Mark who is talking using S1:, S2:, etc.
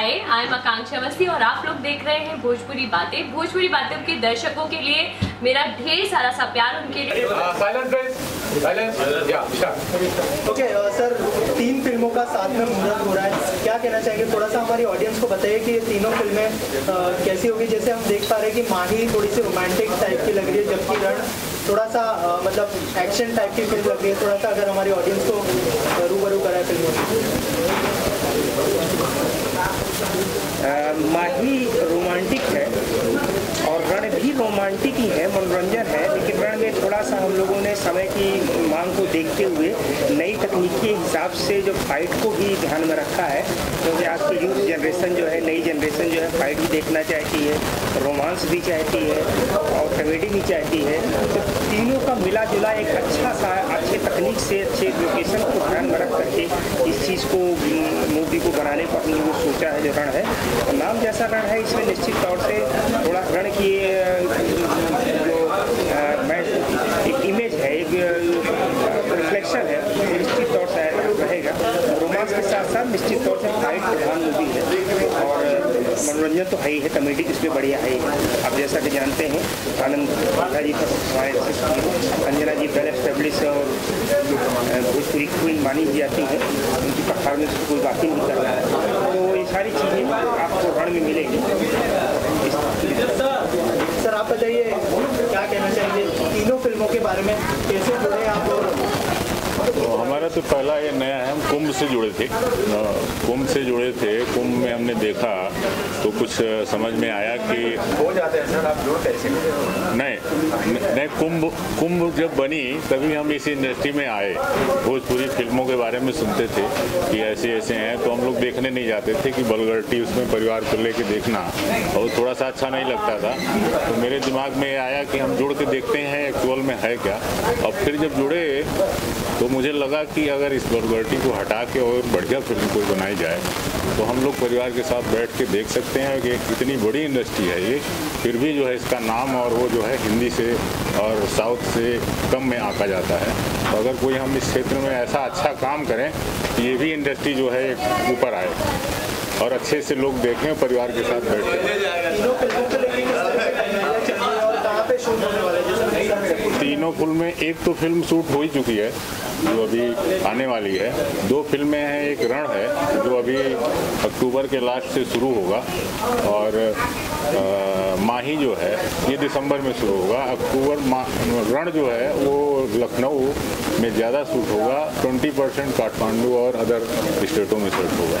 S1: Hi I am आकांक्षा अवस्थी और आप लोग देख रहे हैं भोजपुरी बातें। भोजपुरी बातें के दर्शकों के लिए मेरा ढेर सारा सा प्यार उनके लिए।
S2: साइलेंस प्लीज़ साइलेंस या स्टार्ट
S3: ओके सर तीन फ़िल्मों का साथ में मुहूर्त हो रहा है। क्या कहना चाहेंगे? थोड़ा सा हमारी ऑडियंस को बताइए कि ये तीनों फ़िल्में अ, कैसी होगी? जैसे हम देख पा रहे हैं कि माही थोड़ी सी रोमांटिक टाइप की लग रही है जबकि रण थोड़ा सा अ, मतलब एक्शन टाइप की फ़िल्म लग रही है। थोड़ा सा अगर हमारी ऑडियंस को रूबरू कराए फ़िल्मों से
S4: अ, माही रोमांटिक है और रण रोमांटिक ही है, मनोरंजन है, लेकिन रण में थोड़ा सा हम लोगों ने समय की मांग को देखते हुए नई तकनीक हिसाब से जो फाइट को भी ध्यान में रखा है क्योंकि आज की यूथ जनरेशन जो है, नई जनरेशन जो है फाइट भी देखना चाहती है रोमांस भी चाहती है और कॉमेडी भी चाहती है। तो तीनों का मिला जुला एक अच्छा सा अच्छे तकनीक से, अच्छे लोकेशन को ध्यान में रख करके इस चीज़ को मूवी को बनाने पर हम लोगों सोचा है, जो रण है। नाम जैसा रण है, इसमें निश्चित तौर से थोड़ा रण की अ, जो अ, मैं एक इमेज है एक रिफ्लेक्शन है वो निश्चित तौर से रहेगा रोमांस के साथ साथ निश्चित तौर से फाइट प्रधान मूवी है। और मनोरंजन तो है ही है कॉमेडी इसमें बढ़िया है। आप जैसा कि जानते हैं, आनंद पाठा जी हमारे अंजना जी वेल एस्टेब्लिश और भोजपुरी क्वीन मानी जाती है। उनकी परफॉर्मेंस को कोई बाकी नहीं कर रहा है। तो ये सारी चीज़ें आपको रण में मिलेगी।
S3: सर, आप बताइए, क्या कहना चाहेंगे? तीनों फ़िल्मों के बारे में कैसे जुड़े आप और
S5: तो हमारा तो पहला ये नया है हम कुंभ से जुड़े थे। कुंभ से जुड़े थे कुंभ में हमने देखा तो कुछ समझ में आया कि
S2: हो जाते हैं सर आप जुड़ कैसे
S5: नहीं नहीं कुंभ कुंभ जब बनी तभी हम इस इंडस्ट्री में आए। भोजपुरी फ़िल्मों के बारे में सुनते थे कि ऐसे ऐसे हैं तो हम लोग देखने नहीं जाते थे कि बलगर्टी उसमें परिवार को लेके देखना और थोड़ा सा अच्छा नहीं लगता था। तो मेरे दिमाग में आया कि हम जुड़ के देखते हैं एक्चुअल में है क्या। और फिर जब जुड़े तो मुझे लगा कि अगर इस बलगर्टी को हटा के और बढ़िया फ़िल्म कोई बनाई जाए तो हम लोग परिवार के साथ बैठ के देख सकते हैं कि इतनी बड़ी इंडस्ट्री है ये। फिर भी जो है इसका नाम और वो जो है हिंदी से और साउथ से कम में आका जाता है। तो अगर कोई हम इस क्षेत्र में ऐसा अच्छा काम करें कि ये भी इंडस्ट्री जो है ऊपर आए और अच्छे से लोग देखें, परिवार के साथ बैठ के
S3: तीनों फ़िल्मों को लेकर किस तरह से तैयारियाँ चल रही है और कहाँ पे शूट होने वाला है जैसे सर
S5: तीनों फ़िल्में एक तो फ़िल्म शूट हो ही चुकी है जो अभी आने वाली है। दो फ़िल्में हैं एक रण है जो अभी अक्टूबर के लास्ट से शुरू होगा। और अ, माही जो है ये दिसंबर में शुरू होगा। अक्टूबर रण जो है वो लखनऊ में ज़्यादा शूट होगा। 20 परसेंट काठमांडू और अदर स्टेटों में शूट होगा।